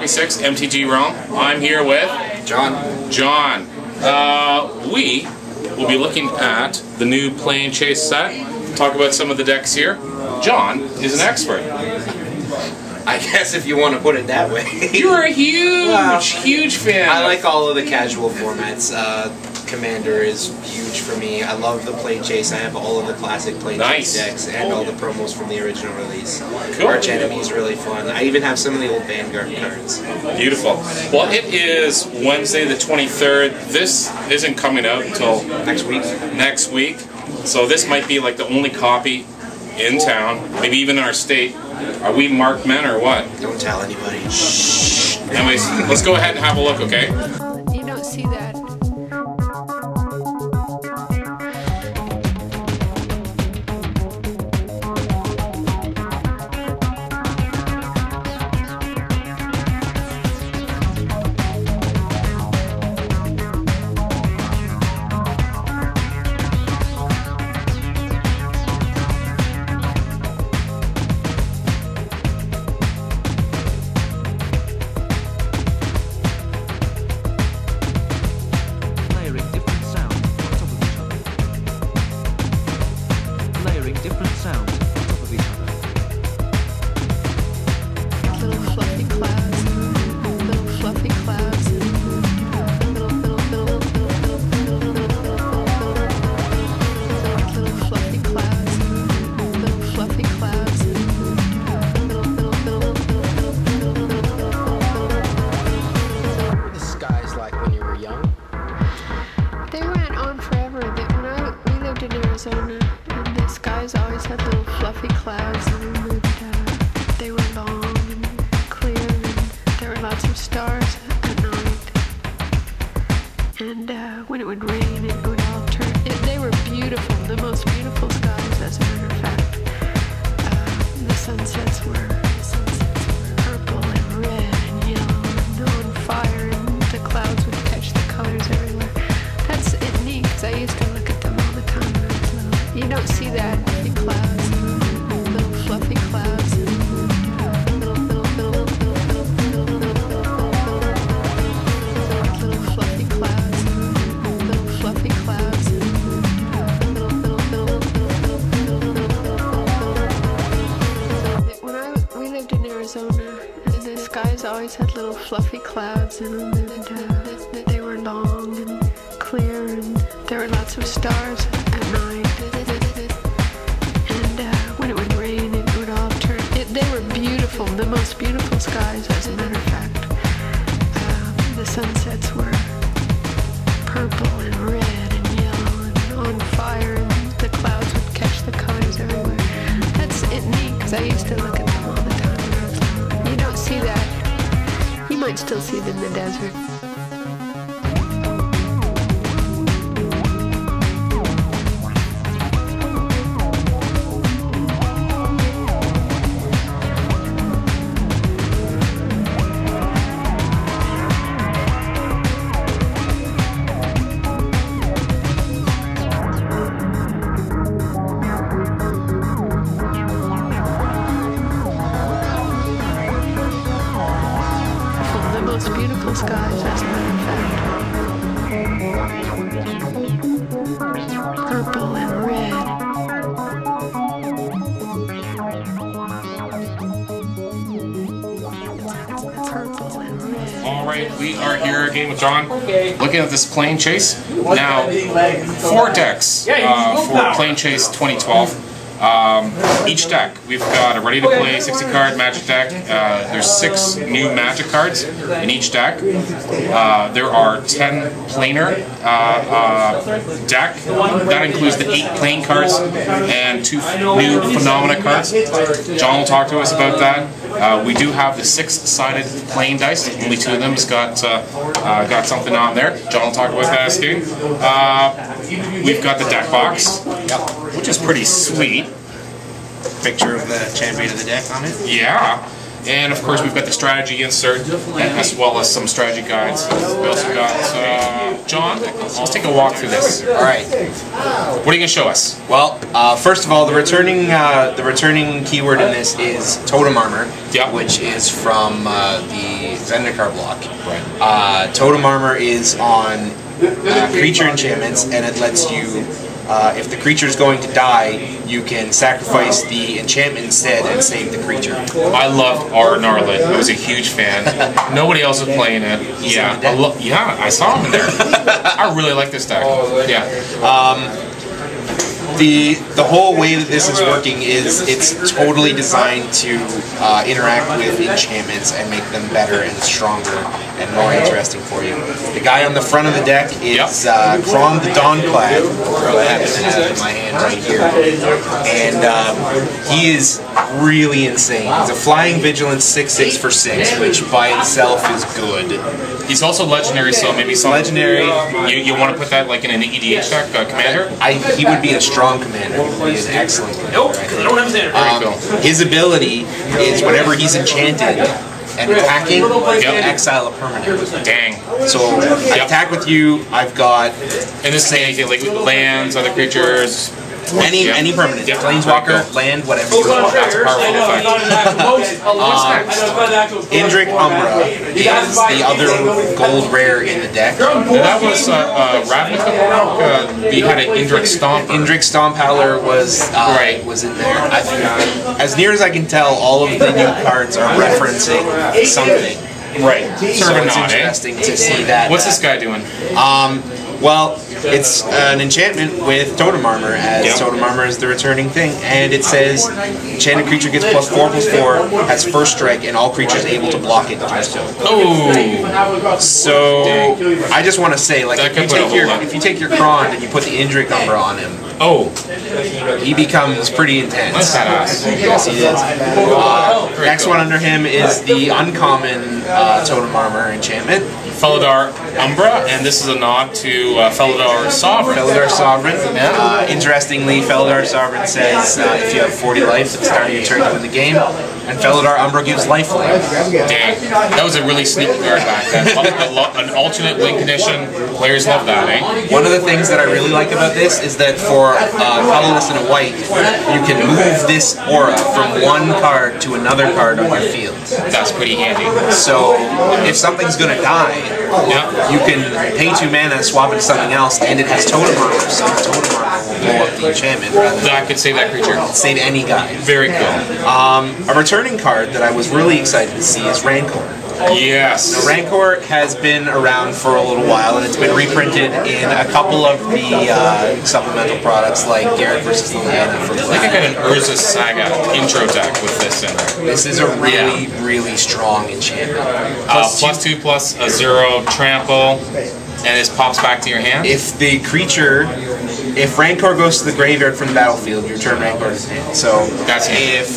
CopySix MTG Realm. I'm here with Jon. Jon. Uh, we will be looking at the new Planechase set, talk about some of the decks here. Jon is an expert. I guess if you want to put it that way. You're a huge, Wow. huge fan. I like all of the casual formats. Uh, Commander is huge for me. I love the Planechase. I have all of the classic play Nice. chase decks and all oh, the promos from the original release. Cool. Archenemy is really fun. I even have some of the old Vanguard cards. Beautiful. Well, it is Wednesday the 23rd. This isn't coming out until Next week. next week. So this might be like the only copy in town, maybe even in our state. Are we marked men or what? Don't tell anybody. Shh. Anyways, let's go ahead and have a look, okay? Had little fluffy clouds, and, uh, they were long and clear, and there were lots of stars at night. And uh, when it would rain, it would all turn. They were beautiful, the most always had little fluffy clouds in them, and uh, they were long and clear, and there were lots of stars at night. And uh, when it would rain, it would all turn. It, they were beautiful, the most beautiful skies, as a matter of fact. Um, the sunsets were still see it in the desert. From the beautiful skies, as a matter of fact. Purple and red. Purple and red. All right, we are here again with Jon, looking at this Planechase. Now, four decks uh, for Planechase 2012. Um, each deck, we've got a ready to play 60 card magic deck. Uh, there's six new magic cards in each deck. Uh, there are 10 planar uh, uh, deck. That includes the eight plane cards and two new phenomena cards. Jon will talk to us about that. Uh, we do have the six-sided plane dice. Only two of them's got uh, got something on there. Jon will talk about that. Uh, we've got the deck box, which is pretty sweet. Picture of the champion of the deck on it. Yeah. And of course, we've got the strategy insert, as well as some strategy guides. We also got uh, Jon. Let's take a walk through this. All right. What are you gonna show us? Well, uh, first of all, the returning uh, the returning keyword in this is totem armor, Yeah. which is from uh, the Zendikar block. Right. Uh, totem armor is on uh, creature enchantments, and it lets you. Uh, if the creature is going to die, you can sacrifice the enchantment instead and save the creature. I loved Aura Gnarlid. I was a huge fan. Nobody else was playing it. Yeah, I lo- yeah, I saw him in there. I really like this deck. Yeah, the the whole way that this is working is it's totally designed to uh, interact with enchantments and make them better and stronger and more interesting for you. The guy on the front of the deck is uh, Krond the Dawn-Clad, who I happen to have in my hand right here, and um, he is really insane. He's a flying vigilance six six for six, which by itself is good. He's also legendary, so maybe some Legendary. You, you want to put that like in an EDH deck, uh, commander? I, he would be a strong commander. He would be an excellent commander. Nope, I because. I don't have standard. Um, his ability is whenever he's enchanted and attacking, Yep. exile a permanent. Dang. So I attack with you. I've got And this can anything like lands, other creatures. Any Yeah. any permanent, Yep. planeswalker, land, whatever you want. That's a powerful effect. Indrik Umbra is the other gold rare in the deck. And that was uh, uh, Ravnica. Uh, we had an Indrik Stomp. Indrik Stomphowler was uh, Right. was in there. I think, as near as I can tell, all of the new cards are referencing something. Right. So Sort it's not, interesting to see that. What's this guy doing? Um, well, it's an enchantment with totem armor, as Yep. totem armor is the returning thing, and it says enchanted creature gets plus four plus four, has first strike, and all creatures able to block it so. Oh, So I just want to say, like, if you could put a take your if you take your Krond and you put the Indrik Umbra on him, oh, he becomes pretty intense. Yes, he is. Uh, next one under him is the uncommon uh, totem armor enchantment, Felidar Umbra, and this is a nod to uh, Felidar Sovereign. Felidar Sovereign. Uh, interestingly, Felidar Sovereign says uh, if you have 40 life at the start of your turn, you win the game, and Felidar Umbra gives lifelink. Dang, that was a really sneaky card back then. An alternate win condition. Players love that, eh? One of the things that I really like about this is that for uh, colorless and a white, you can move this aura from one card to another card on your field. That's pretty handy. So if something's gonna die, Yeah. you can pay two mana, swap it to something else, and it has totem armor, so totem will blow up the enchantment rather than That could save that creature. save any guy. Very cool. A returning card that I was really excited to see is Rancor. Yes. Rancor has been around for a little while, and it's been reprinted in a couple of the uh, supplemental products like Garruk versus Liliana from I think I got an Urza Saga intro deck with this in there. This is a really, really strong enchantment. Uh, plus two, plus a zero trample, and this pops back to your hand. If the creature, if Rancor goes to the graveyard from the battlefield, you return Rancor to his hand. So That's if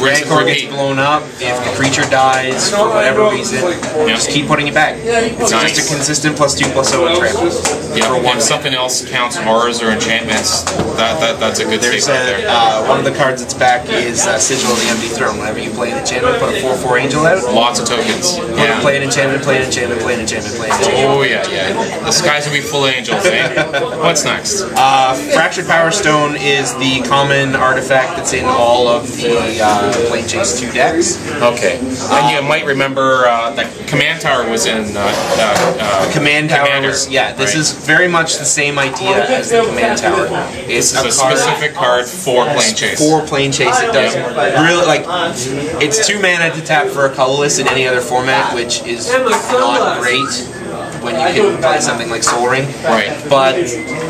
Rinse Rancor gets blown up, if the creature dies for whatever reason, just keep putting it back. It's Nice. just a consistent plus two plus zero trample. Yeah, for if one something else counts auras or enchantments, that, that that's a good There's statement a, right there. uh, one of the cards that's back is uh, Sigil of the Empty Throne. Whenever you play an enchantment, put a 4-4 angel out. Lots of tokens. Put Yeah. Play an enchantment, play an enchantment, play an enchantment, play an enchantment. Oh yeah, yeah. The skies will be full of angels, eh? What's next? Uh, Fractured Powerstone is the common artifact that's in all of the uh, Planechase 2 decks. Okay. And you might remember uh, that Command Tower was in uh, uh, uh, Command Tower Commander, was, yeah, this right? is very much the same idea as the Command Tower. It's This is a card specific card for Planechase. for Planechase. It does really, like, it's two mana to tap for a colorless in any other format, which is not great when you can play something like Sol Ring. Right. But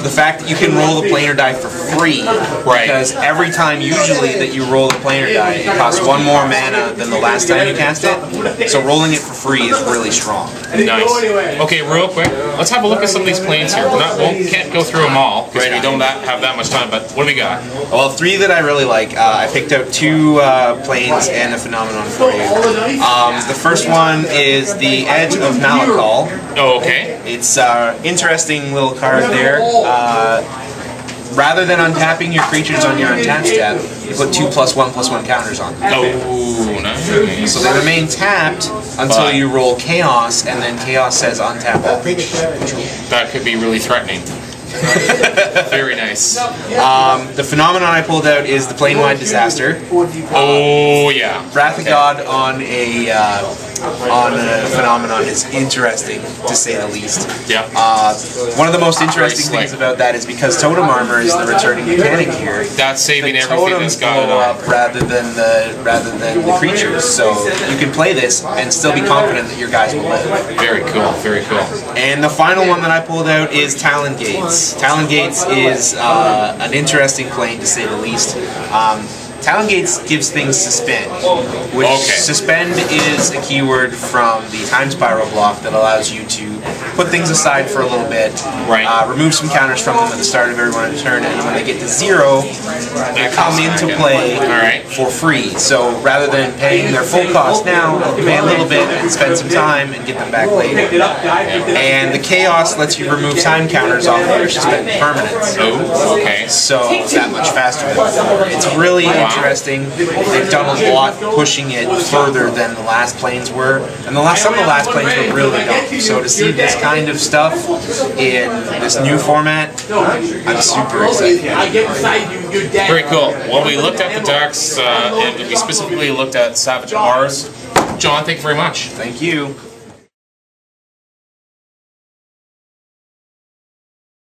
the fact that you can roll the planar die for free, Right. because every time usually that you roll the planar die, it costs one more mana than the last time you cast it. So rolling it for free is really strong. Nice. Okay, real quick, let's have a look at some of these planes here. We're not, we can't go through them all because Right we don't that, have that much time. But what do we got? Well, three that I really like. Uh, I picked out two uh, planes and a phenomenon for you. Um, the first one is the Edge of Malacol. Oh, okay. It's uh, interesting little card there. Uh, rather than untapping your creatures on your untapped step, you put two plus one plus one counters on them. Oh, nice. So they remain tapped until But- you roll chaos, and then chaos says untap all creatures. That could be really threatening. Very nice. The phenomenon I pulled out is the Planewide Disaster. Oh yeah. Wrath of God on a uh, on the phenomenon is interesting to say the least. Yeah. Uh, one of the most interesting things about that is because totem armor is the returning mechanic here. That's saving the everything that's got blow up rather than the rather than the creatures. So you can play this and still be confident that your guys will live. Very cool. Very cool. And the final one that I pulled out is Talon Gates. Talon Gates is uh, an interesting plane to say the least. Um, Talon Gates gives things suspend, which Okay. suspend is a keyword from the time spiral block that allows you to put things aside for a little bit, Right. uh, remove some counters from them at the start of every one turn, and when they get to zero, they come into play right. for free. So rather than paying their full cost now, pay a little bit and spend some time and get them back later. And the chaos lets you remove time counters off of your suspended permanents. Oh, okay. So that much faster. It's really interesting. They've done a lot pushing it further than the last planes were. And the last some of the last planes were really dumb. So to see this kind of stuff in this new format, I'm super excited. Very cool. Well, we looked at the decks, uh, and we specifically looked at Savage Auras. Jon, thank you very much. Thank you.